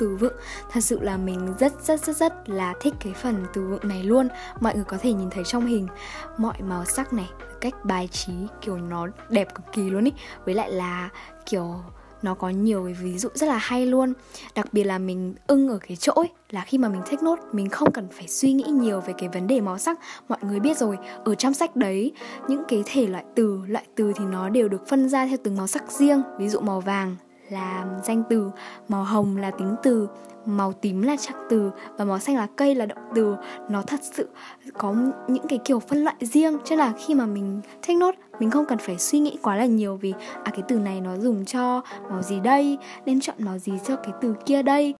từ vựng. Thật sự là mình rất rất rất rất là thích cái phần từ vựng này luôn. Mọi người có thể nhìn thấy trong hình mọi màu sắc này cách bài trí kiểu nó đẹp cực kỳ luôn ý. Với lại là kiểu nó có nhiều cái ví dụ rất là hay luôn. Đặc biệt là mình ưng ở cái chỗ ấy, là khi mà mình thích nốt mình không cần phải suy nghĩ nhiều về cái vấn đề màu sắc. Mọi người biết rồi ở trong sách đấy những cái thể loại từ loại từ thì nó đều được phân ra theo từng màu sắc riêng. Ví dụ màu vàng là danh từ, màu hồng là tính từ, màu tím là trạng từ và màu xanh là cây là động từ. Nó thật sự có những cái kiểu phân loại riêng, cho là khi mà mình take note, mình không cần phải suy nghĩ quá là nhiều vì à cái từ này nó dùng cho màu gì đây, nên chọn màu gì cho cái từ kia đây.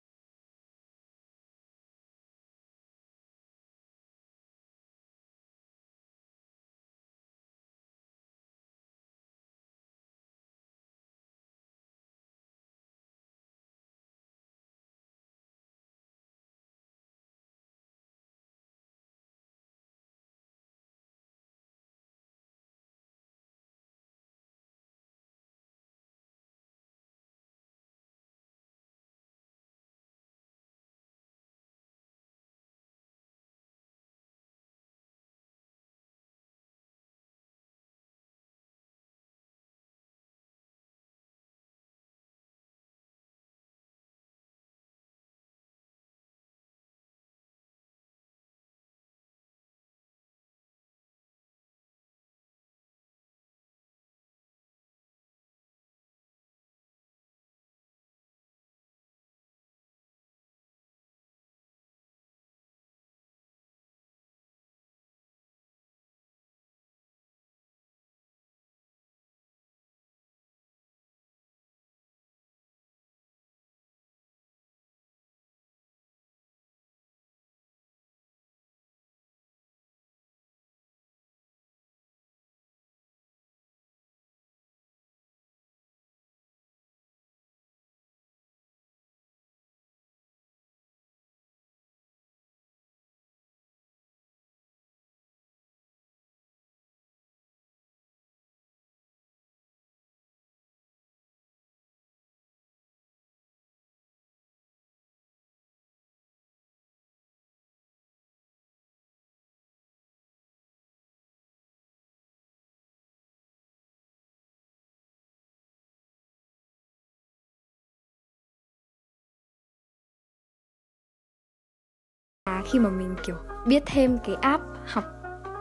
À, khi mà mình kiểu biết thêm cái app học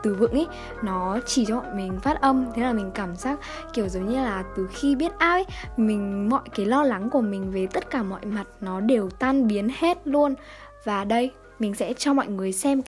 từ vựng ấy nó chỉ cho bọn mình phát âm. Thế là mình cảm giác kiểu giống như là từ khi biết app ấy mình mọi cái lo lắng của mình về tất cả mọi mặt nó đều tan biến hết luôn. Và đây mình sẽ cho mọi người xem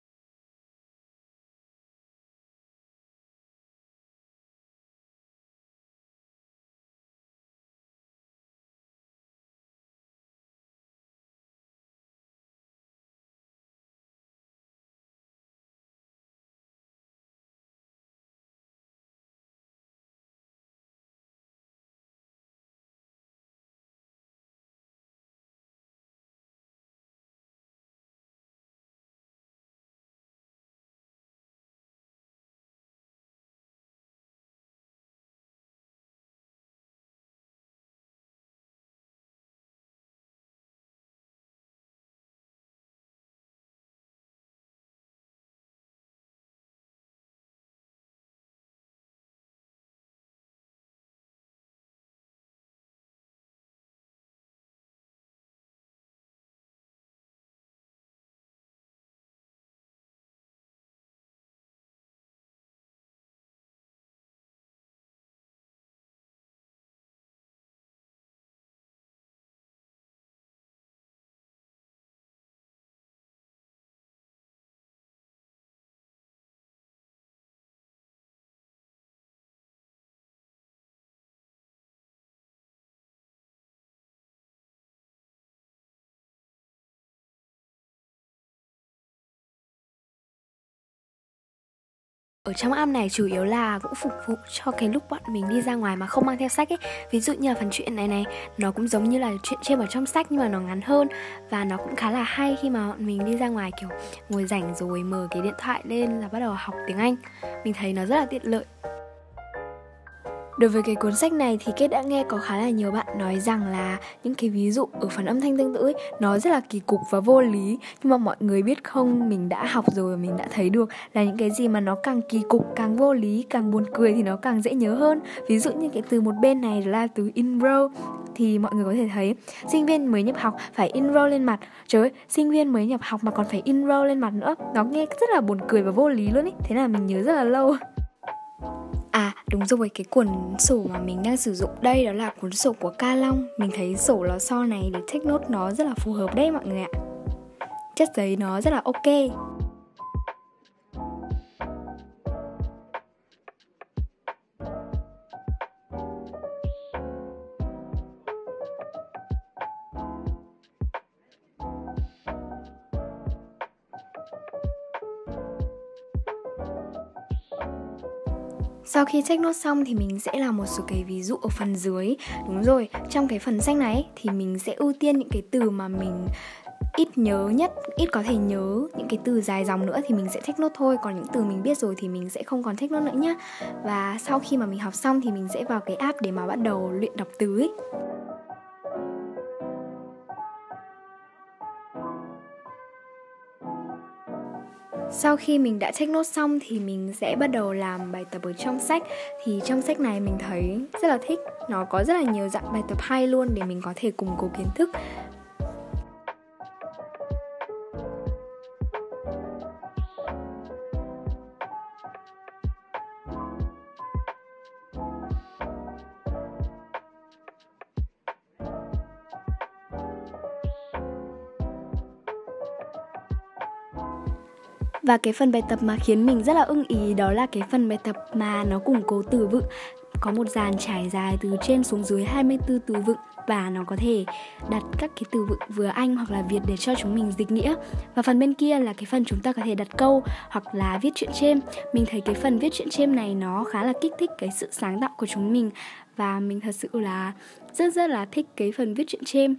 ở trong app này chủ yếu là cũng phục vụ cho cái lúc bọn mình đi ra ngoài mà không mang theo sách ấy. Ví dụ như là phần chuyện này này, nó cũng giống như là chuyện trên ở trong sách nhưng mà nó ngắn hơn và nó cũng khá là hay khi mà bọn mình đi ra ngoài, kiểu, ngồi rảnh rồi mở cái điện thoại lên là bắt đầu học tiếng anh. Mình thấy nó rất là tiện lợi. Đối với cái cuốn sách này thì Kết đã nghe có khá là nhiều bạn nói rằng là những cái ví dụ ở phần âm thanh tương tự ấy, nó rất là kỳ cục và vô lý. Nhưng mà mọi người biết không mình đã học rồi và mình đã thấy được là những cái gì mà nó càng kỳ cục càng vô lý càng buồn cười thì nó càng dễ nhớ hơn. Ví dụ như cái từ một bên này là từ enroll thì mọi người có thể thấy sinh viên mới nhập học phải enroll lên mặt. Trời ơi sinh viên mới nhập học mà còn phải enroll lên mặt nữa. Nó nghe rất là buồn cười và vô lý luôn ý. Thế là mình nhớ rất là lâu đúng rồi, cái cuốn sổ mà mình đang sử dụng đây đó là cuốn sổ của Ca Long. Mình thấy sổ lò xo này để take note nó rất là phù hợp đấy mọi người ạ. Chất giấy nó rất là ok. Sau khi check nốt xong thì mình sẽ làm một số cái ví dụ ở phần dưới. Đúng rồi, trong cái phần sách này thì mình sẽ ưu tiên những cái từ mà mình ít nhớ nhất, ít có thể nhớ những cái từ dài dòng nữa thì mình sẽ check nốt thôi. Còn những từ mình biết rồi thì mình sẽ không còn check nốt nữa nhá. Và sau khi mà mình học xong thì mình sẽ vào cái app để mà bắt đầu luyện đọc từ ấy. Sau khi mình đã check nốt xong thì mình sẽ bắt đầu làm bài tập ở trong sách. Thì trong sách này mình thấy rất là thích. Nó có rất là nhiều dạng bài tập hay luôn để mình có thể củng cố kiến thức. Và cái phần bài tập mà khiến mình rất là ưng ý đó là cái phần bài tập mà nó củng cố từ vựng Có một dàn trải dài từ trên xuống dưới 24 từ vựng và nó có thể đặt các cái từ vựng vừa Anh hoặc là Việt để cho chúng mình dịch nghĩa và phần bên kia là cái phần chúng ta có thể đặt câu hoặc là viết chuyện chêm. mình thấy cái phần viết chuyện chêm này nó khá là kích thích cái sự sáng tạo của chúng mình và mình thật sự là rất rất là thích cái phần viết chuyện chêm.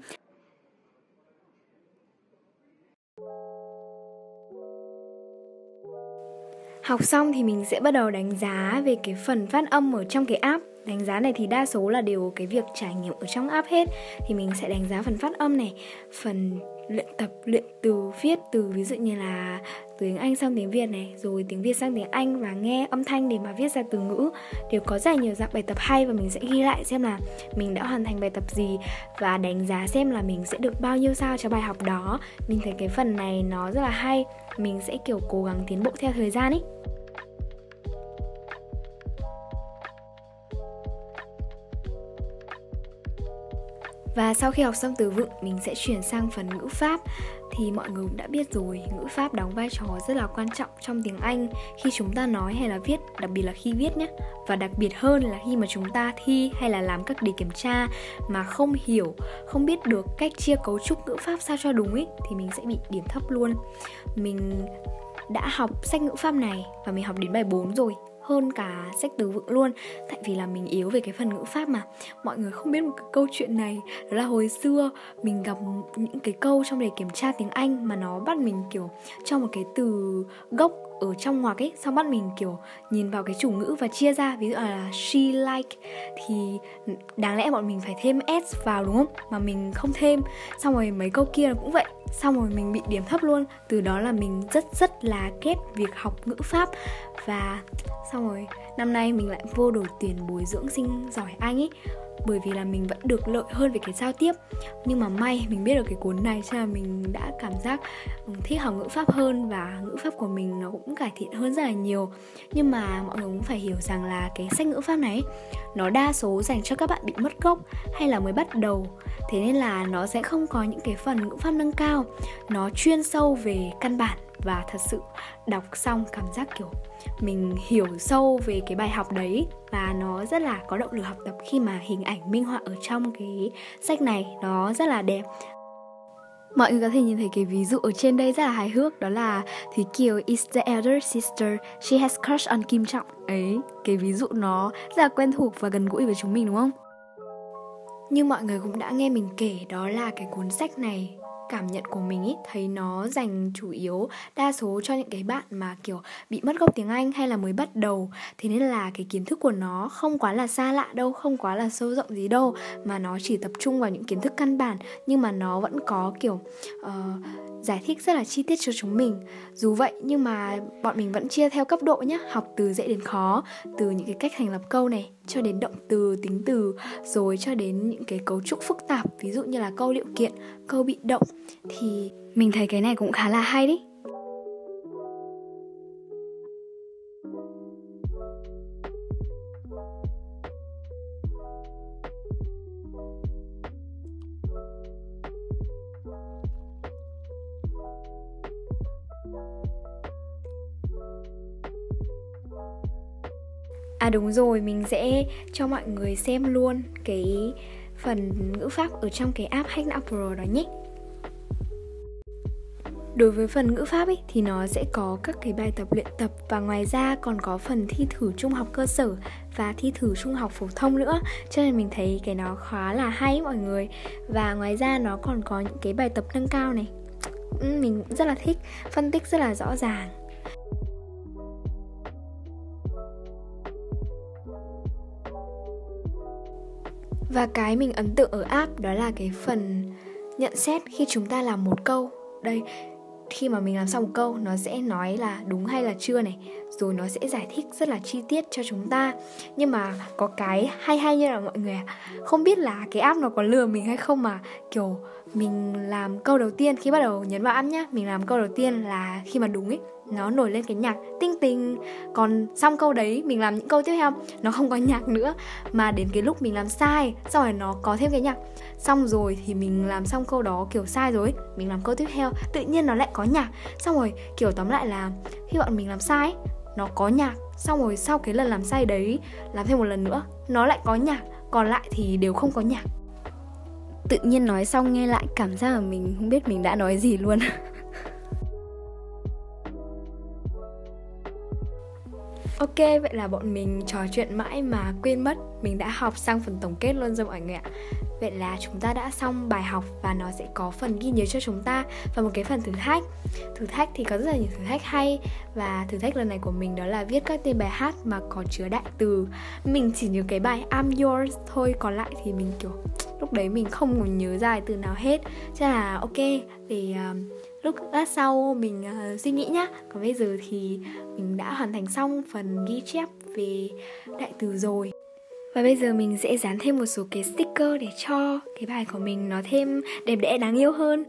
Học xong thì mình sẽ bắt đầu đánh giá về cái phần phát âm ở trong cái app. Đánh giá này thì đa số là đều cái việc trải nghiệm ở trong app hết. Thì mình sẽ đánh giá phần phát âm này Phần luyện tập, luyện từ, viết từ Ví dụ như là tiếng Anh sang tiếng Việt này Rồi tiếng Việt sang tiếng Anh và nghe âm thanh để mà viết ra từ ngữ Đều có rất là nhiều dạng bài tập hay Và mình sẽ ghi lại xem là mình đã hoàn thành bài tập gì Và đánh giá xem là mình sẽ được bao nhiêu sao cho bài học đó. Mình thấy cái phần này nó rất là hay Mình sẽ kiểu cố gắng tiến bộ theo thời gian ấy Và sau khi học xong từ vựng, mình sẽ chuyển sang phần ngữ pháp thì mọi người cũng đã biết rồi, ngữ pháp đóng vai trò rất là quan trọng trong tiếng Anh khi chúng ta nói hay là viết, đặc biệt là khi viết nhé. Và đặc biệt hơn là khi mà chúng ta thi hay là làm các đề kiểm tra mà không hiểu, không biết được cách chia cấu trúc ngữ pháp sao cho đúng ấy thì mình sẽ bị điểm thấp luôn. Mình đã học sách ngữ pháp này và mình học đến bài 4 rồi hơn cả sách từ vựng luôn. Tại vì là mình yếu về cái phần ngữ pháp mà. Mọi người không biết một cái câu chuyện này. Đó là hồi xưa mình gặp những cái câu trong đề kiểm tra tiếng anh mà nó bắt mình, kiểu, cho một cái từ gốc ở trong ngoặc ấy, xong bắt mình, kiểu, nhìn vào cái chủ ngữ và chia ra, ví dụ là she like, thì đáng lẽ bọn mình phải thêm s vào, đúng không? Mà mình không thêm. Xong rồi mấy câu kia cũng vậy. Xong rồi mình bị điểm thấp luôn. Từ đó là mình rất rất là ghét việc học ngữ pháp. Và xong rồi năm nay mình lại vô đổi tiền bồi dưỡng sinh giỏi anh ấy bởi vì là mình vẫn được lợi hơn về cái giao tiếp. Nhưng mà may mình biết được cái cuốn này cho là mình đã cảm giác ừ, thích học ngữ pháp hơn và ngữ pháp của mình nó cũng cải thiện hơn rất là nhiều. Nhưng mà mọi người cũng phải hiểu rằng là cái sách ngữ pháp này, nó đa số dành cho các bạn bị mất gốc hay là mới bắt đầu. Thế nên là nó sẽ không có những cái phần ngữ pháp nâng cao. Nó chuyên sâu về căn bản và thật sự đọc xong cảm giác kiểu mình hiểu sâu về cái bài học đấy và nó rất là có động lực học tập khi mà hình ảnh minh họa ở trong cái sách này nó rất là đẹp Mọi người có thể nhìn thấy cái ví dụ ở trên đây rất là hài hước Đó là Thúy Kiều is the elder sister She has crush on Kim Trọng Ấy, cái ví dụ nó rất là quen thuộc và gần gũi với chúng mình đúng không? Như mọi người cũng đã nghe mình kể đó là cái cuốn sách này cảm nhận của mình ý thấy nó dành chủ yếu đa số cho những cái bạn mà kiểu bị mất gốc tiếng Anh hay là mới bắt đầu. Thế nên là cái kiến thức của nó không quá là xa lạ đâu không quá là sâu rộng gì đâu mà nó chỉ tập trung vào những kiến thức căn bản nhưng mà nó vẫn có kiểu uh, giải thích rất là chi tiết cho chúng mình. Dù vậy nhưng mà bọn mình vẫn chia theo cấp độ nhé học từ dễ đến khó từ những cái cách thành lập câu này cho đến động từ tính từ rồi cho đến những cái cấu trúc phức tạp ví dụ như là câu liệu kiện câu bị động thì mình thấy cái này cũng khá là hay đấy À đúng rồi, mình sẽ cho mọi người xem luôn cái phần ngữ pháp ở trong cái app Hack Now Pro đó nhé. Đối với phần ngữ pháp ấy thì nó sẽ có các cái bài tập luyện tập và ngoài ra còn có phần thi thử trung học cơ sở và thi thử trung học phổ thông nữa. Cho nên mình thấy cái nó khá là hay mọi người. Và ngoài ra nó còn có những cái bài tập nâng cao này. Ừ, mình rất là thích phân tích rất là rõ ràng. Và cái mình ấn tượng ở app đó là cái phần nhận xét khi chúng ta làm một câu. Đây, khi mà mình làm xong một câu, nó sẽ nói là đúng hay là chưa này, rồi nó sẽ giải thích rất là chi tiết cho chúng ta. Nhưng mà có cái hay hay như là mọi người không biết là cái app nó có lừa mình hay không mà, kiểu, mình làm câu đầu tiên, khi bắt đầu nhấn vào app nhá, mình làm câu đầu tiên là khi mà đúng ấy, nó nổi lên cái nhạc tinh tinh. Còn xong câu đấy, mình làm những câu tiếp theo, nó không có nhạc nữa. Mà đến cái lúc mình làm sai, xong rồi nó có thêm cái nhạc xong rồi thì mình làm xong câu đó kiểu sai rồi mình làm câu tiếp theo tự nhiên nó lại có nhạc. Xong rồi kiểu tóm lại là khi bọn mình làm sai nó có nhạc. Xong rồi sau cái lần làm sai đấy làm thêm một lần nữa nó lại có nhạc. Còn lại thì đều không có nhạc. Tự nhiên nói xong nghe lại cảm giác là mình không biết mình đã nói gì luôn. Ok, vậy là bọn mình trò chuyện mãi mà quên mất. Mình đã học sang phần tổng kết luôn rồi mọi người ạ Vậy là chúng ta đã xong bài học và nó sẽ có phần ghi nhớ cho chúng ta. Và một cái phần thử thách. Thử thách thì có rất là nhiều thử thách hay. Và thử thách lần này của mình đó là viết các tên bài hát mà có chứa đại từ. Mình chỉ nhớ cái bài I'm yours thôi Còn lại thì mình kiểu lúc đấy mình không còn nhớ dài từ nào hết. Cho là ok thì uh, lúc lát sau mình uh, suy nghĩ nhá. Còn bây giờ thì mình đã hoàn thành xong phần ghi chép về đại từ rồi và bây giờ mình sẽ dán thêm một số cái sticker để cho cái bài của mình nó thêm đẹp đẽ, đáng yêu hơn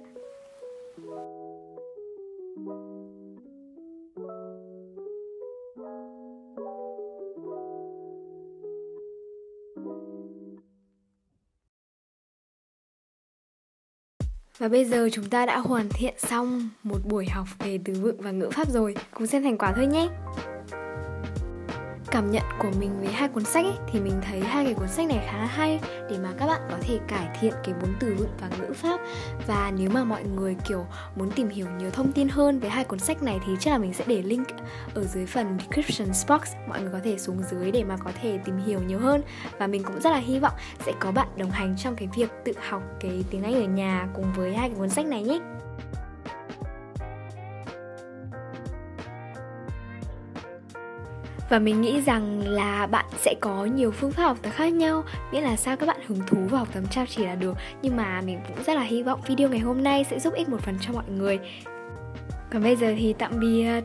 Và bây giờ chúng ta đã hoàn thiện xong một buổi học về từ vựng và ngữ pháp rồi. Cùng xem thành quả thôi nhé cảm nhận của mình về hai cuốn sách ấy, thì mình thấy hai cái cuốn sách này khá là hay để mà các bạn có thể cải thiện cái vốn từ vựng và ngữ pháp. Và nếu mà mọi người kiểu muốn tìm hiểu nhiều thông tin hơn về hai cuốn sách này thì chắc là mình sẽ để link ở dưới phần description box. Mọi người có thể xuống dưới để mà có thể tìm hiểu nhiều hơn. Và mình cũng rất là hy vọng sẽ có bạn đồng hành trong cái việc tự học cái tiếng Anh ở nhà cùng với hai cái cuốn sách này nhé. Và mình nghĩ rằng là bạn sẽ có nhiều phương pháp học tập khác nhau. Miễn là sao các bạn hứng thú vào học tập chăm chỉ là được. Nhưng mà mình cũng rất là hy vọng video ngày hôm nay sẽ giúp ích một phần cho mọi người. Còn bây giờ thì tạm biệt.